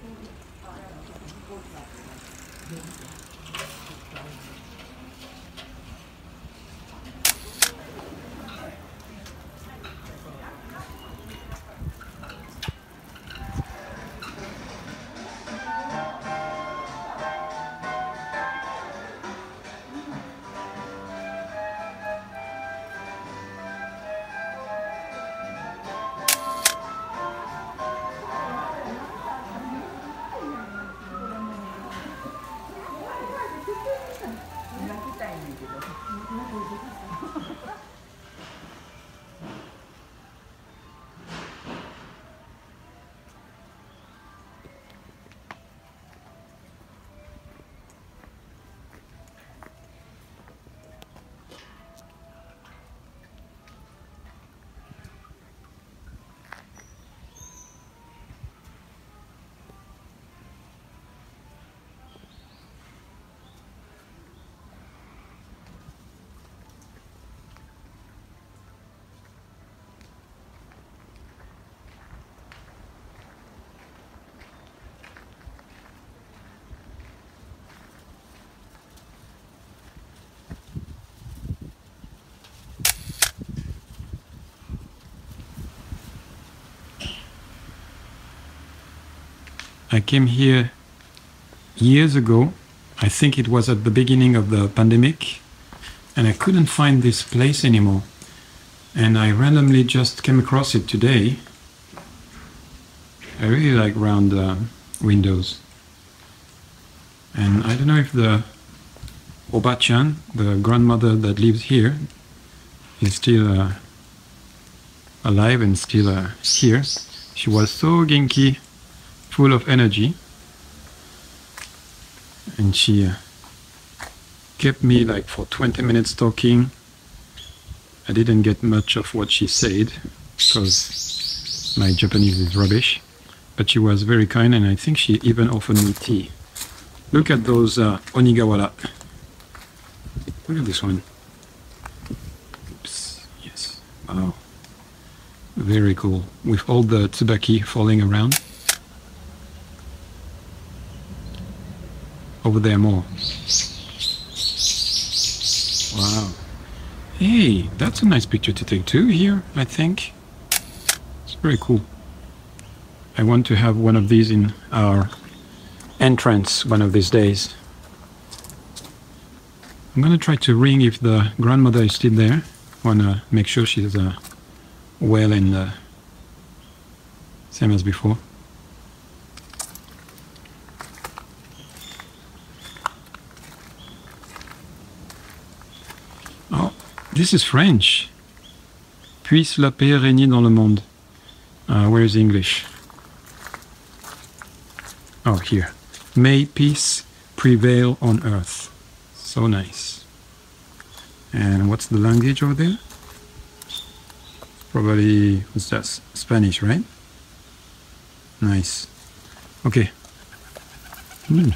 Thank you. I came here years ago. I think it was at the beginning of the pandemic, and I couldn't find this place anymore. And I randomly just came across it today. I really like round uh, windows. And I don't know if the Obachan, the grandmother that lives here, is still uh, alive and still uh, here. She was so genki full of energy. And she uh, kept me like for 20 minutes talking. I didn't get much of what she said because my Japanese is rubbish. But she was very kind and I think she even offered me tea. Look at those uh, onigawara. Look at this one. Oops. yes. Wow. Very cool. With all the tsubaki falling around over there more. Wow. Hey, that's a nice picture to take too here, I think. It's very cool. I want to have one of these in our entrance one of these days. I'm gonna try to ring if the grandmother is still there. Wanna make sure she's uh, well and uh, same as before. This is French. Puisse la paix régner dans le monde. Uh, where is English? Oh, here. May peace prevail on earth. So nice. And what's the language over there? Probably, what's that? Spanish, right? Nice. Okay. Mm.